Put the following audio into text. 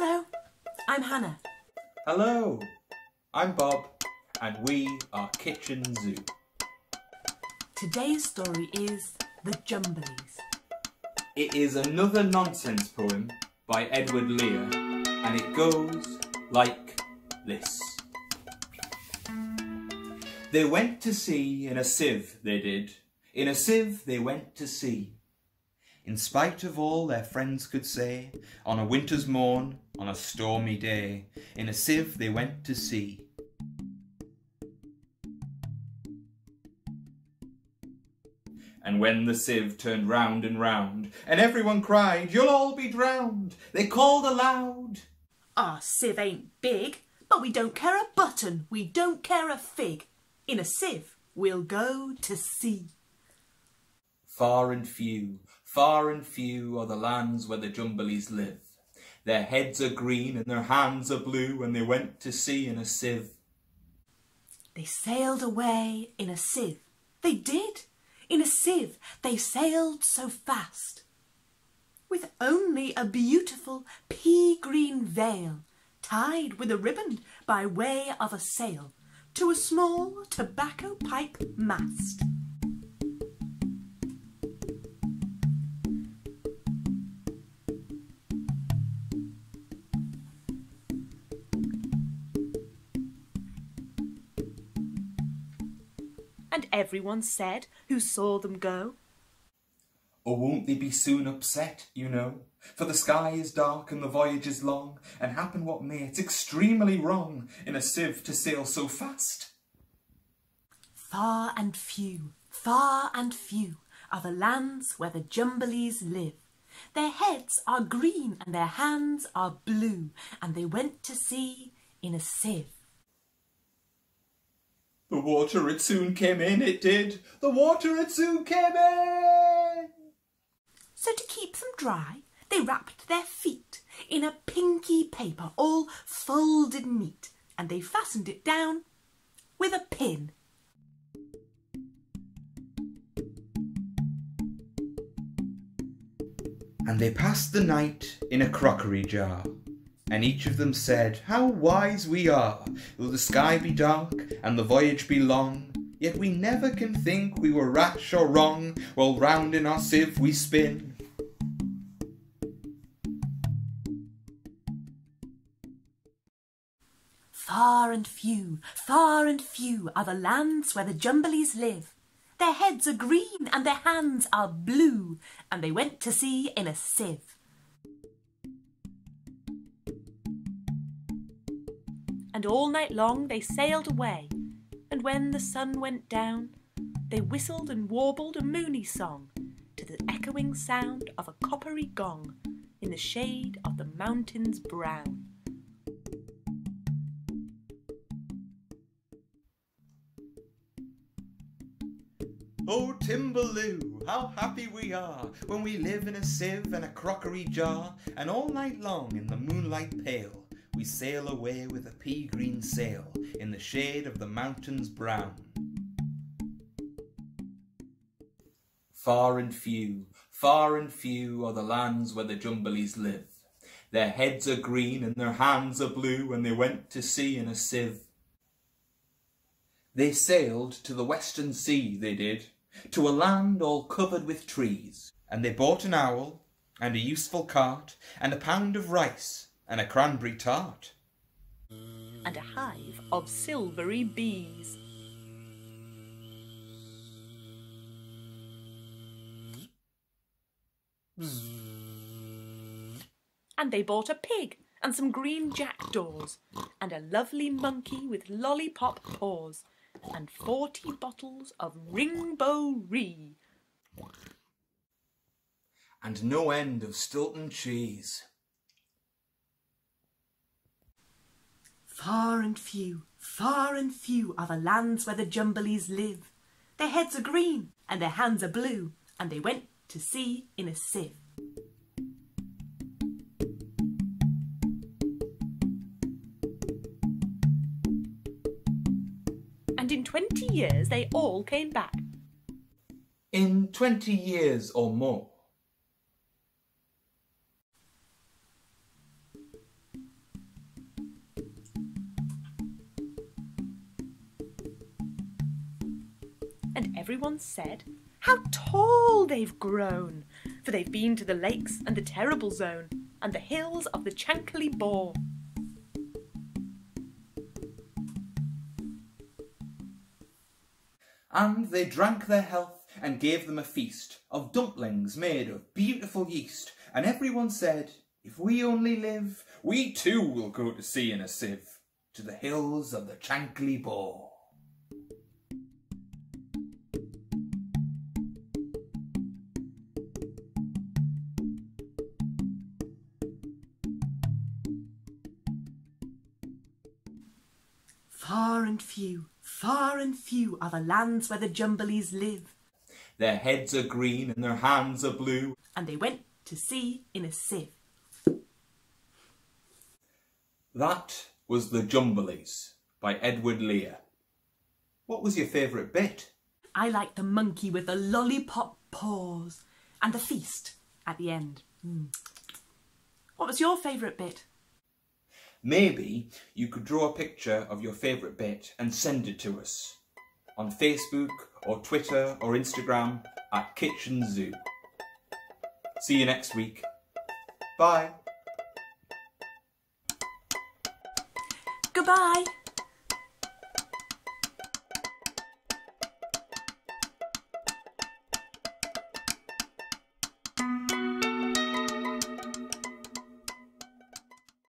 Hello, I'm Hannah. Hello, I'm Bob, and we are Kitchen Zoo. Today's story is The Jumblies. It is another nonsense poem by Edward Lear, and it goes like this. They went to sea in a sieve, they did. In a sieve they went to sea. In spite of all their friends could say, on a winter's morn, on a stormy day, in a sieve they went to sea. And when the sieve turned round and round, and everyone cried, You'll all be drowned, they called aloud. Our sieve ain't big, but we don't care a button, we don't care a fig. In a sieve we'll go to sea. Far and few, far and few are the lands where the Jumblies live. Their heads are green and their hands are blue, and they went to sea in a sieve. They sailed away in a sieve. They did. In a sieve they sailed so fast. With only a beautiful pea-green veil tied with a ribbon by way of a sail to a small tobacco pipe mast. And everyone said who saw them go, Or won't they be soon upset, you know? For the sky is dark and the voyage is long, and happen what may, it's extremely wrong in a sieve to sail so fast. Far and few, far and few are the lands where the Jumblies live. Their heads are green and their hands are blue, and they went to sea in a sieve. The water it soon came in, it did. The water it soon came in. So to keep them dry, they wrapped their feet in a pinky paper all folded neat, and they fastened it down with a pin. And they passed the night in a crockery jar. And each of them said, How wise we are! Though the sky be dark and the voyage be long, yet we never can think we were rash or wrong, while round in our sieve we spin. Far and few, far and few are the lands where the Jumblies live. Their heads are green and their hands are blue, and they went to sea in a sieve. And all night long they sailed away, and when the sun went down, they whistled and warbled a moony song to the echoing sound of a coppery gong in the shade of the mountains brown. Oh, Timballoo, how happy we are when we live in a sieve and a crockery jar, and all night long in the moonlight pale we sail away with a pea green sail in the shade of the mountains brown. Far and few, far and few are the lands where the Jumblies live. Their heads are green and their hands are blue, and they went to sea in a sieve. They sailed to the western sea, they did, to a land all covered with trees, and they bought an owl, and a useful cart, and a pound of rice, and a cranberry tart. and a hive of silvery bees. And they bought a pig and some green jackdaws and a lovely monkey with lollipop paws and forty bottles of Ring-Bo-Ree. And no end of Stilton cheese. Far and few, far and few are the lands where the Jumblies live. Their heads are green and their hands are blue, and they went to sea in a sieve. And in twenty years they all came back. In twenty years or more. Everyone said, How tall they've grown! For they've been to the lakes and the terrible zone, and the hills of the Chankly Bore. And they drank their health and gave them a feast of dumplings made of beautiful yeast. And everyone said, If we only live, we too will go to sea in a sieve, to the hills of the Chankly Bore. Far and few, far and few are the lands where the Jumblies live, Their heads are green and their hands are blue. and they went to sea in a sieve. That was The Jumblies by Edward Lear. What was your favourite bit? I like the monkey with the lollipop paws and the feast at the end. Mm. What was your favourite bit? Maybe you could draw a picture of your favourite bit and send it to us on Facebook or Twitter or Instagram at Kitchen Zoo. See you next week. Bye. Goodbye.